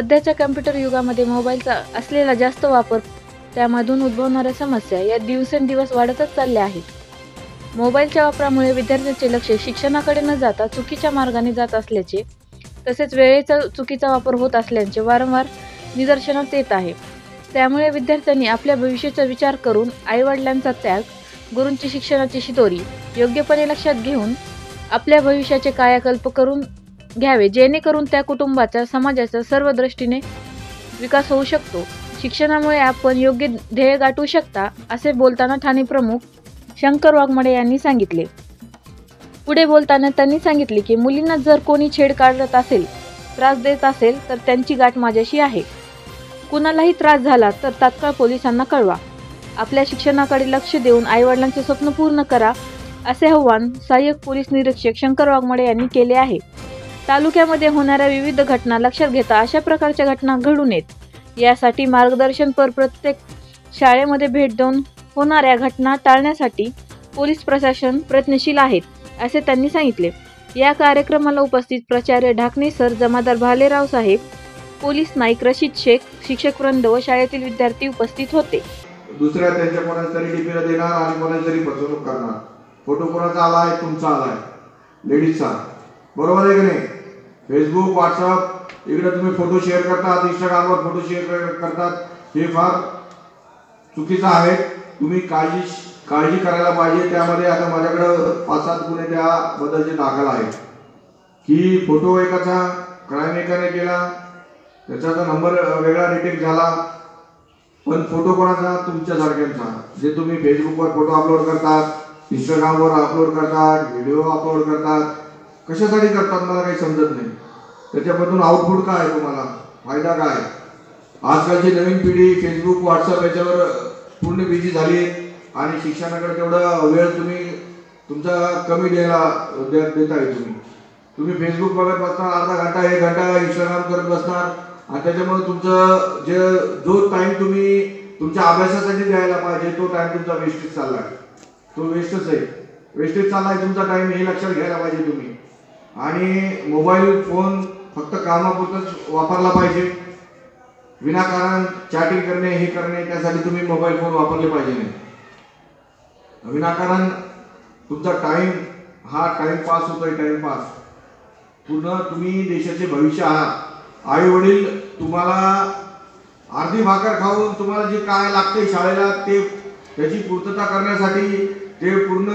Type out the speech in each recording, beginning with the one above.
सध्याच्या कम्प्युटर युगामध्ये मोबाईलचा असलेला जास्त वापर त्यामधून उद्भवणाऱ्या समस्या या दिवसेंदिवस वाढतच चालल्या आहेत. मोबाईलच्या वापरामुळे विद्यार्थ्यांचे लक्ष शिक्षणाकडे न जाता चुकीच्या मार्गाने जात असल्याचे तसेच वेळेचा चुकीचा वापर होत असल्याचे वारंवार निदर्शनास येत आहे. त्यामुळे विद्यार्थ्यांनी आपल्या भविष्याचा विचार करून आईवडिलांचा त्याग गुरूंची शिक्षणाची शिदोरी योग्यपणे लक्षात घेऊन आपल्या भविष्याचे कायाकल्प करून घ्यावे जेणेकरून त्या कुटुंबाचा समाजाचा सर्व दृष्टीने विकास होऊ शकतो. शिक्षणामुळे आपण योग्य ध्येय गाठू शकता असे बोलताना ठाणे प्रमुख शंकर वाघमडे यांनी सांगितले. पुढे बोलताना त्यांनी सांगितले की मुलींना जर कोणी छेड काढत असेल त्रास देत असेल तर त्यांची गाठ माझ्याशी आहे. कुणालाही त्रास झाला तर तात्काळ पोलिसांना कळवा. आपल्या शिक्षणाकडे लक्ष देऊन आईवडिलांचे स्वप्न पूर्ण करा असे आव्हान सहाय्यक पोलीस निरीक्षक शंकर वाघमडे यांनी केले आहे. तालुक्यामध्ये होणाऱ्या विविध घटना लक्षात घेता अशा प्रकारच्या घटना घडू नयेत यासाठी मार्गदर्शनपर प्रत्येक शाळेमध्ये भेट देऊन होणाऱ्या घटना टाळण्यासाठी पोलीस प्रशासन प्रयत्नशील आहेत असे त्यांनी सांगितले. या कार्यक्रमाला उपस्थित प्राचार्य ढाकणे सर जमादार भालेराव साहेब पोलीस नाईक रशीद शेख शिक्षक वृंद व शाळेतील विद्यार्थी उपस्थित होते. दुसऱ्या त्यांच्या कोणाच्या तरी डीपीला देणार आणि कोणाची तरी फसवणूक करणार. फोटो कोणाचा आलाय तुमचा आलाय लेडीजचा बरोबर आहे की नाही? फेसबुक व्हॉट्सअप इकडे तुम्ही फोटो शेअर करतात इंस्टाग्रामवर फोटो शेअर करतात. हे फार चुकीचं आहे. तुम्ही काळजी काळजी करायला पाहिजे. त्यामध्ये आता माझ्याकडं पाच सात गुन्हे त्याबद्दलचे दाखल आहेत. की फोटो एकाचा क्राईम एकाने केला त्याचा नंबर वेगळा डिटेक्ट झाला पण फोटो कोणाचा? तुमच्यासारख्यांचा जे तुम्ही फेसबुकवर फोटो अपलोड करतात इंस्टाग्रामवर अपलोड करतात व्हिडिओ अपलोड करतात कशासाठी करतात मला काही समजत नाही. त्याच्यामधून आउटपुट काय आहे तुम्हाला? फायदा काय आजकालची नवीन पिढी फेसबुक व्हॉट्सअप याच्यावर पूर्ण बिझी झाली आहे. आणि शिक्षणाकडे तेवढा वेळ तुम्ही तुमचा कमी द्यायला दे- देताय तुम्ही. तुम्ही फेसबुक बघत बसणार अर्धा घंटा एक घंटा इंस्टाग्राम करत बसणार. आणि त्याच्यामुळे तुमचं जे जो टाइम तुम्ही तुमच्या अभ्यासासाठी द्यायला पाहिजे तो टाइम तुमचा वेस्टेज चाललाय. तो वेस्टच आहे. वेस्टेज चाललाय तुमचा टाइम हे लक्षात घ्यायला पाहिजे तुम्ही. आणि मोबाईल फोन फक्त कामापुरतच वापरला पाहिजे. विनाकारण चॅटिंग करणे हे करणे त्यासाठी तुम्ही मोबाईल फोन वापरले पाहिजे नाही. विनाकारण तुमचा टाइम हा टाइमपास होतोय टाइमपास पूर्ण तुम्ही देशाचे भविष्य आहात. आई वडील तुम्हाला अर्धी भाकर खाऊन तुम्हाला जे काय लागते शाळेला ते त्याची पूर्तता करण्यासाठी ते पूर्ण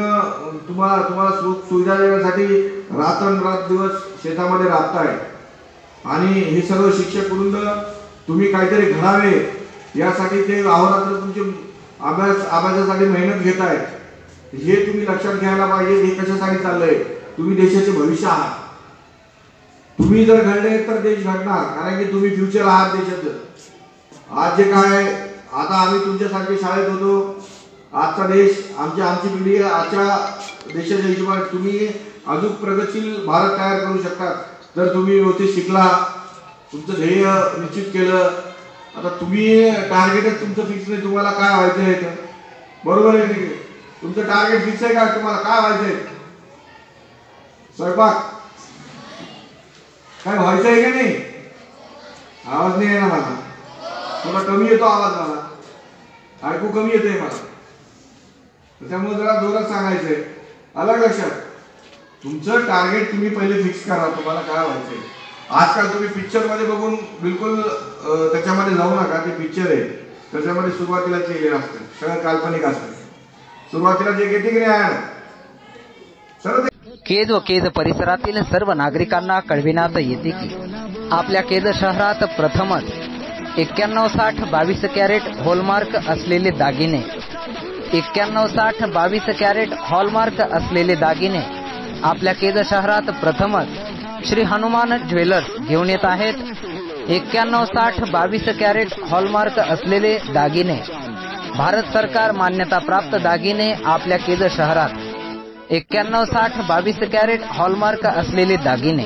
तुम्हाला तुम्हाला सुख सुविधा देण्यासाठी रात्रंरात दिवस शेतामध्ये राबताय. आणि हे सर्व शिक्षक वृंद तुम्ही काहीतरी घडावे यासाठी ते अहोरात्र तुमचे अभ्यास अभ्यासासाठी मेहनत घेत आहेत हे तुम्ही लक्षात घ्यायला पाहिजे हे कशासाठी चाललंय? तुम्ही देशाचे भविष्य आहात. तुम्ही जर घडले तर देश घडणार कारण की तुम्ही फ्युचर आहात देशाचं. आज जे काय आता आम्ही तुमच्यासारखे शाळेत होतो आजचा देश आमची आमची पिढी आजच्या देशाच्या हिशोबाने तुम्ही अजून प्रगतशील भारत तयार करू शकता. जर तुम्ही व्यवस्थित शिकला तुमचं ध्येय निश्चित केलं आता तुम्ही टार्गेटच तुमचं फिक्स नाही तुम्हाला काय व्हायचं आहे तर बरोबर आहे की नाही? तुमचं टार्गेट फिक्स आहे का? तुम्हाला काय व्हायचं आहे? स्वयंपाक? काय व्हायचं आहे का नाही? आवाज नाही आहे ना मला. थोडा कमी येतो आवाज मला. ऐकू कमी येतोय मला. त्याच्यामुळे जरा जोरात सांगायचंय आला लक्षात. तुमचं टार्गेट तुम्ही पहिले फिक्स करा तुम्हाला काय व्हायचंय. आजकाल तुम्ही पिक्चरमध्ये बघून बिलकुल त्याच्यामध्ये जाऊ नका ते पिक्चर आहे. त्याच्यामध्ये सुरुवातीला केलेलं असतं सगळं काल्पनिक असतं. सुरुवातीला जे घेते की नाही केज व केज परिसरातील सर्व नागरिकांना कळविण्यात येते की आपल्या केज शहरात प्रथमच एक्क्याण्णव साठ बावीस कॅरेट हॉलमार्क असलेले दागिने एक्क्याण्णव साठ बावीस कॅरेट हॉलमार्क असलेले दागिने आपल्या केज शहरात प्रथमच श्री हनुमान ज्वेलर्स घेऊन येत आहेत. एक्क्याण्णव साठ बावीस कॅरेट हॉलमार्क असलेले दागिने. भारत सरकार मान्यता प्राप्त दागिने आपल्या केज शहरात. एक्क्याण्णव साठ बावीस कॅरेट हॉलमार्क असलेले दागिने.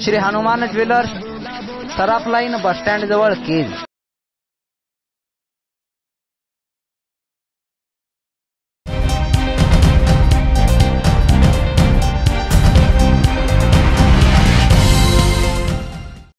श्री हनुमान ज्वेलर्स सराफ लाईन बस स्टँड जवळ केज.